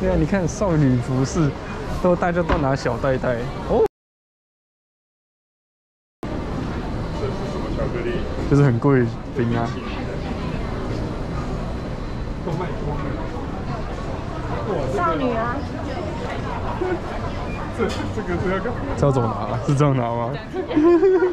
对啊，你看少女服饰，都大家都拿小袋袋哦，这是什么巧克力？就是很贵冰啊。少女啊，这这个是要干嘛？这要怎么拿？是这样拿吗？